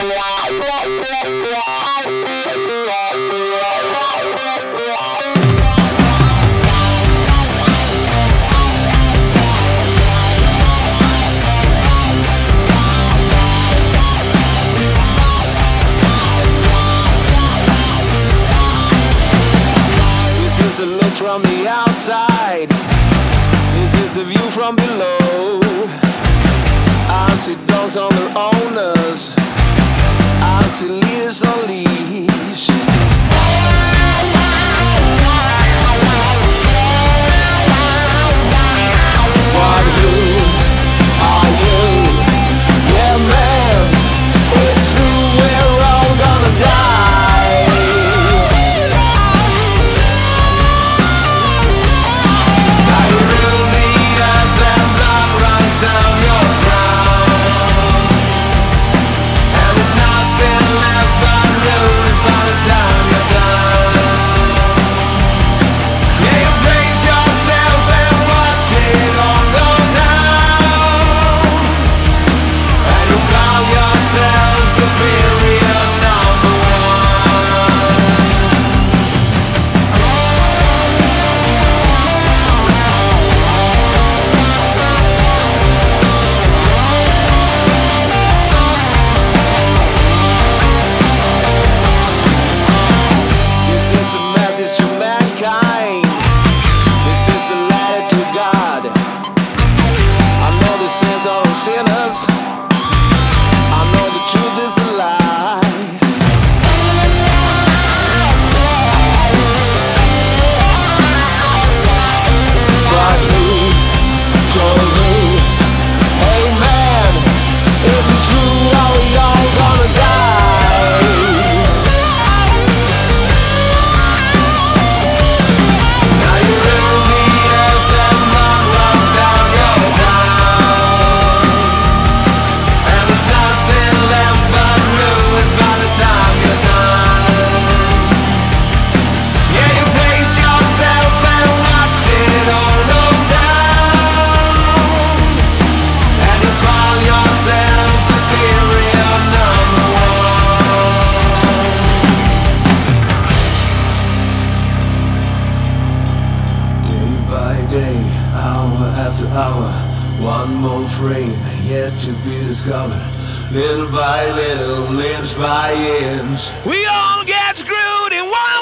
This is a look from the outside. This is the view from below. I see dogs on their owners as he lives leave. sinners. after hour. One more frame yet to be discovered. Little by little, inch by inch. We all get screwed in one.